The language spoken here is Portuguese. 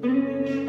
Música